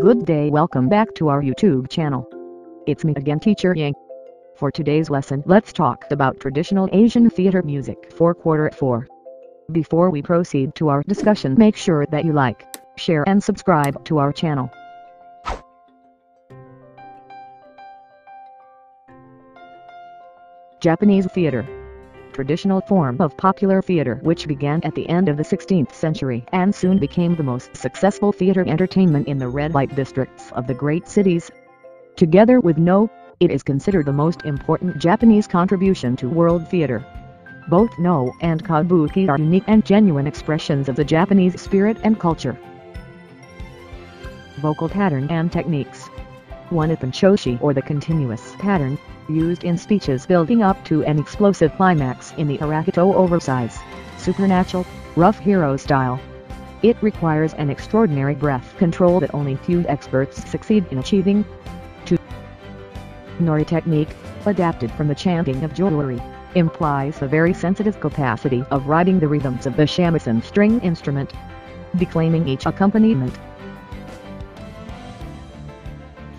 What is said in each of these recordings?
Good day welcome back to our YouTube channel. It's me again teacher Yang. For today's lesson let's talk about traditional Asian theater music for quarter 4. Before we proceed to our discussion make sure that you like, share and subscribe to our channel. Japanese theater traditional form of popular theater which began at the end of the 16th century and soon became the most successful theater entertainment in the red light districts of the great cities. Together with No, it is considered the most important Japanese contribution to world theater. Both No and Kabuki are unique and genuine expressions of the Japanese spirit and culture. Vocal pattern and techniques 1 Ipponchoshi or the continuous pattern, used in speeches building up to an explosive climax in the Aragoto oversize, supernatural, rough hero style. It requires an extraordinary breath control that only few experts succeed in achieving. 2. Nori technique, adapted from the chanting of joruri, implies a very sensitive capacity of riding the rhythms of the shamisen string instrument, declaiming each accompaniment.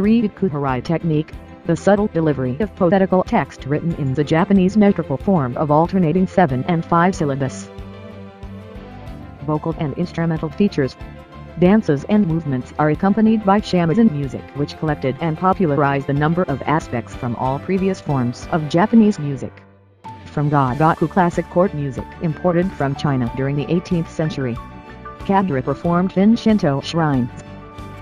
3. Kuharai technique, the subtle delivery of poetical text written in the Japanese metrical form of alternating 7 and 5 syllabus. Vocal and instrumental features Dances and movements are accompanied by shamisen music which collected and popularized a number of aspects from all previous forms of Japanese music. From Gagaku classic court music imported from China during the 18th century. Kagura performed in Shinto shrines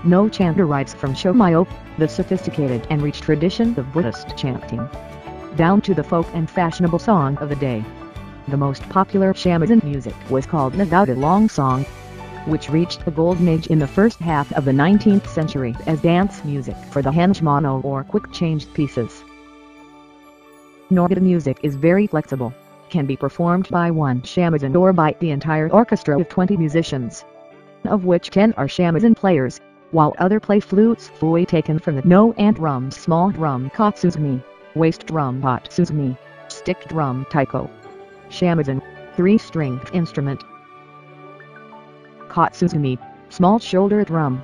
Noh chant derives from Shomyo, the sophisticated and rich tradition of Buddhist chanting, down to the folk and fashionable song of the day. The most popular shamisen music was called Nagauta Long Song, which reached the golden age in the first half of the 19th century as dance music for the henshimono or quick-changed pieces. Nagauta music is very flexible, can be performed by one shamisen or by the entire orchestra of 20 musicians, of which 10 are shamisen players while other play flutes fully taken from the no and drum small drum kotsuzumi, waist drum otsuzumi, stick drum taiko. Shamisen, three-stringed instrument. Kotsuzumi, small shoulder drum.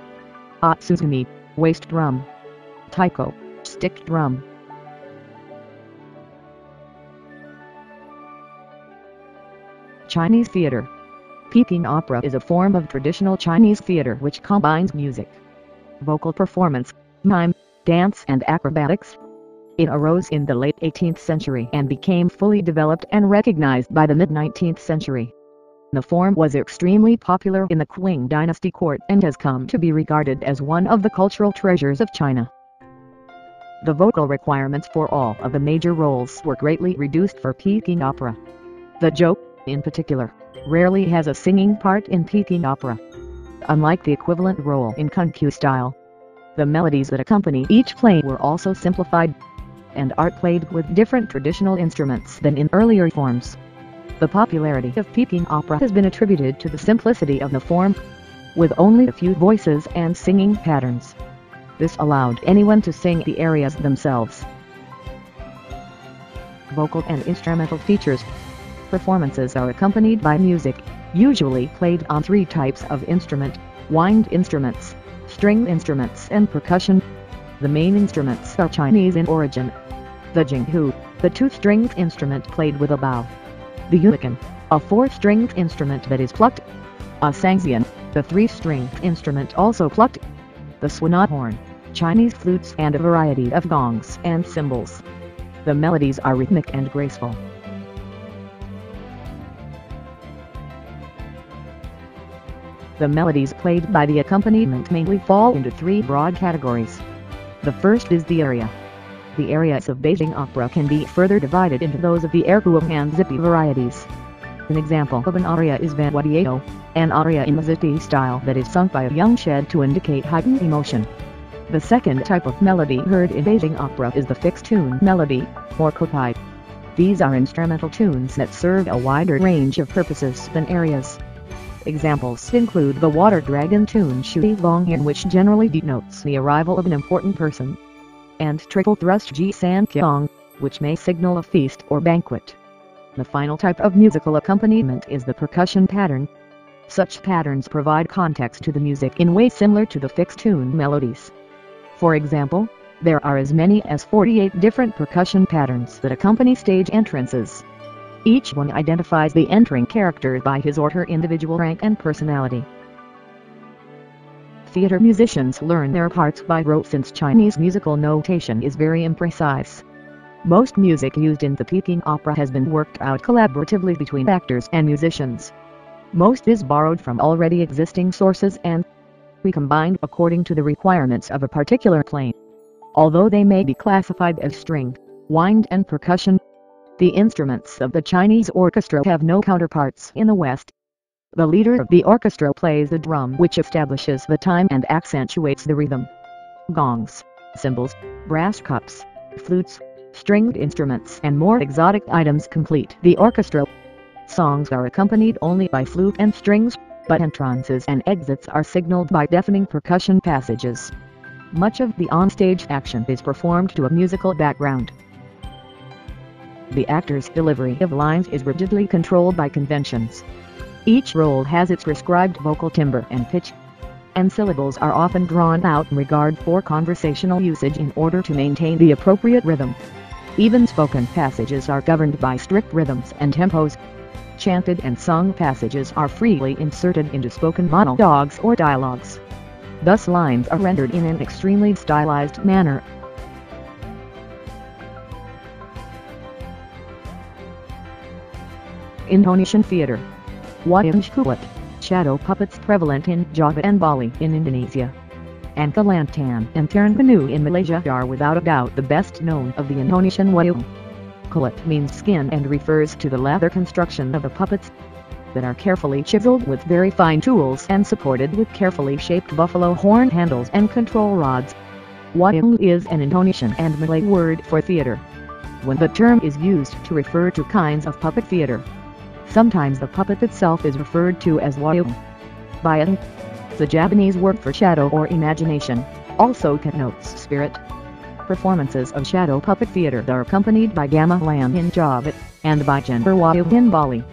Otsuzumi, waist drum. Taiko, stick drum. Chinese theater Peking opera is a form of traditional Chinese theater which combines music, vocal performance, mime, dance and acrobatics. It arose in the late 18th century and became fully developed and recognized by the mid-19th century. The form was extremely popular in the Qing dynasty court and has come to be regarded as one of the cultural treasures of China. The vocal requirements for all of the major roles were greatly reduced for Peking opera. The Zhou, in particular, rarely has a singing part in Peking opera. Unlike the equivalent role in Kunqu style, the melodies that accompany each play were also simplified and are played with different traditional instruments than in earlier forms. The popularity of Peking opera has been attributed to the simplicity of the form, with only a few voices and singing patterns. This allowed anyone to sing the arias themselves. Vocal and instrumental features Performances are accompanied by music, usually played on three types of instrument, wind instruments, string instruments and percussion. The main instruments are Chinese in origin. The jinghu, the two-stringed instrument played with a bow. The yulikan, a four-stringed instrument that is plucked. A sanxian, the three-stringed instrument also plucked. The suona horn, Chinese flutes and a variety of gongs and cymbals. The melodies are rhythmic and graceful. The melodies played by the accompaniment mainly fall into three broad categories. The first is the aria. The arias of Beijing opera can be further divided into those of the erhuang and xipi varieties. An example of an aria is Vanguardiano, an aria in the xipi style that is sung by a young shed to indicate heightened emotion. The second type of melody heard in Beijing opera is the fixed tune melody, or qupai. These are instrumental tunes that serve a wider range of purposes than arias. Examples include the water dragon tune Shui Long Yin which generally denotes the arrival of an important person, and triple thrust Ji San Qiang, which may signal a feast or banquet. The final type of musical accompaniment is the percussion pattern. Such patterns provide context to the music in ways similar to the fixed tune melodies. For example, there are as many as 48 different percussion patterns that accompany stage entrances. Each one identifies the entering character by his or her individual rank and personality. Theater musicians learn their parts by rote since Chinese musical notation is very imprecise. Most music used in the Peking opera has been worked out collaboratively between actors and musicians. Most is borrowed from already existing sources and recombined according to the requirements of a particular plane. Although they may be classified as string, wind and percussion, the instruments of the Chinese orchestra have no counterparts in the West. The leader of the orchestra plays the drum which establishes the time and accentuates the rhythm. Gongs, cymbals, brass cups, flutes, stringed instruments and more exotic items complete the orchestra. Songs are accompanied only by flute and strings, but entrances and exits are signaled by deafening percussion passages. Much of the onstage action is performed to a musical background. The actor's delivery of lines is rigidly controlled by conventions. Each role has its prescribed vocal timbre and pitch, and syllables are often drawn out in regard for conversational usage in order to maintain the appropriate rhythm. Even spoken passages are governed by strict rhythms and tempos. Chanted and sung passages are freely inserted into spoken monologues or dialogues. Thus lines are rendered in an extremely stylized manner. Indonesian Theater Wayang Kulit, shadow puppets prevalent in Java and Bali in Indonesia and Kelantan and Terengganu in Malaysia are without a doubt the best known of the Indonesian wayang. Kulit means skin and refers to the leather construction of the puppets that are carefully chiseled with very fine tools and supported with carefully shaped buffalo horn handles and control rods. Wayang is an Indonesian and Malay word for theater. When the term is used to refer to kinds of puppet theater, sometimes the puppet itself is referred to as wayang. Bayang the Javanese word for shadow or imagination, also connotes spirit. Performances of shadow puppet theater are accompanied by gamelan in Java, and by cenderawasih in Bali.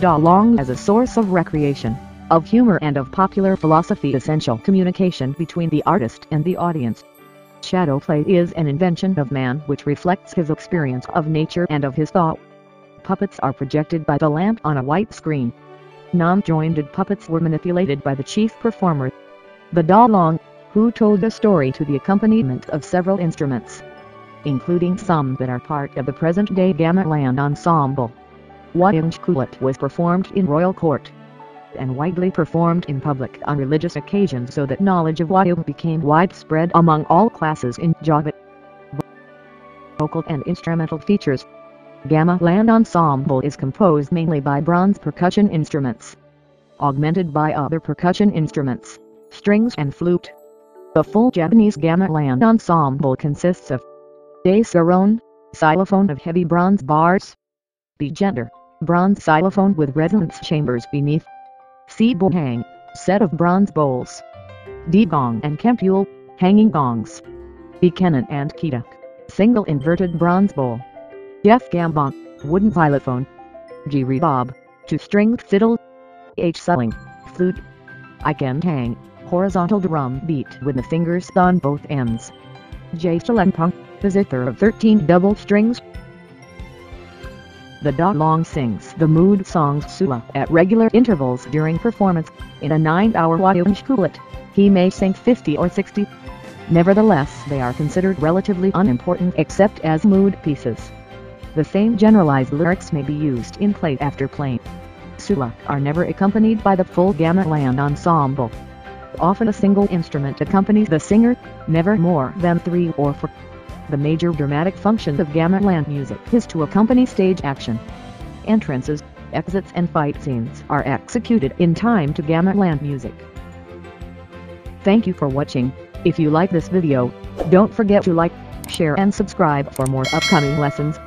Dalang as a source of recreation, of humor and of popular philosophy essential communication between the artist and the audience. Shadow play is an invention of man which reflects his experience of nature and of his thought. Puppets are projected by the lamp on a white screen, non-jointed puppets were manipulated by the chief performer, the Dalang, who told a story to the accompaniment of several instruments, including some that are part of the present-day gamelan ensemble. Wayang Kulit was performed in royal court and widely performed in public on religious occasions so that knowledge of wayang became widespread among all classes in Java. Vocal and instrumental features Gamelan Ensemble is composed mainly by bronze percussion instruments, augmented by other percussion instruments, strings and flute. The full Javanese Gamma Land ensemble consists of A saron, xylophone of heavy bronze bars, B gender, bronze xylophone with resonance chambers beneath, C bonang, set of bronze bowls, D gong and kempul, hanging gongs, B kenong and kedak, single inverted bronze bowl. F Gambang, wooden xylophone. G rebab, two-stringed fiddle. H suling, flute. I kendang, horizontal drum beat with the fingers on both ends. J celempung, the zither of 13 double strings. The Dalang sings the mood songs Sula at regular intervals during performance. In a 9-hour Wayang Kulit, he may sing 50 or 60. Nevertheless they are considered relatively unimportant except as mood pieces. The same generalized lyrics may be used in play after play. Suluk are never accompanied by the full gamelan ensemble. Often a single instrument accompanies the singer, never more than three or four. The major dramatic function of gamelan music is to accompany stage action. Entrances, exits and fight scenes are executed in time to gamelan music. Thank you for watching. If you like this video, don't forget to like, share and subscribe for more upcoming lessons.